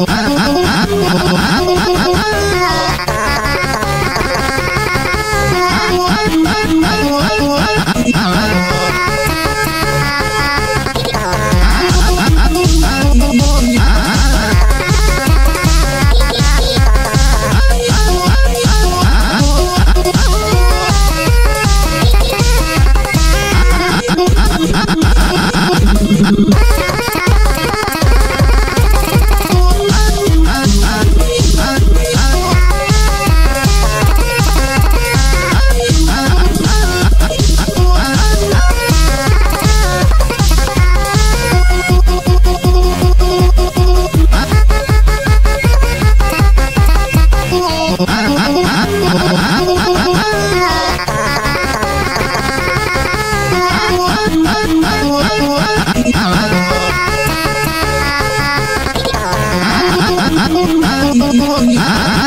I, I, Ah